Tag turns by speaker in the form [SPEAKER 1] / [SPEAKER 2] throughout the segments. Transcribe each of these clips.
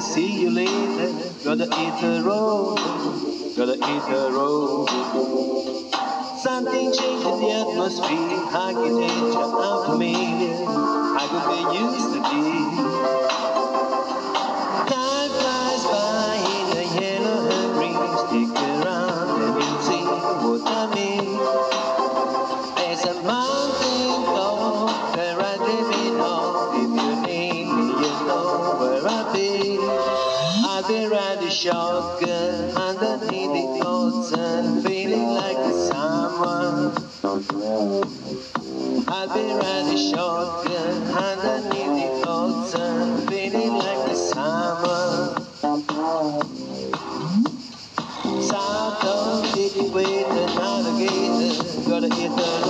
[SPEAKER 1] See you later. Gotta eat the road, gotta eat the road. Something changed in the atmosphere, architecture unfamiliar. I could get used to this. Be riding shotgun underneath the ocean, feeling like a someone. I'll be riding shotgun underneath the ocean, feeling like a summer. South of the with another gator, gotta hit the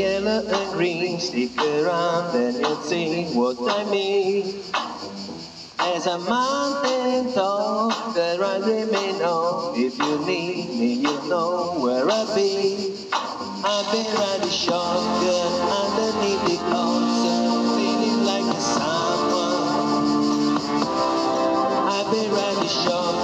[SPEAKER 1] yellow and green. Stick around and you'll see what I mean. There's a mountain top that I'm dreaming of. If you need me, you know where I'll be. I've been riding shotgun underneath the ocean, feeling like a summer. I've been riding shotgun.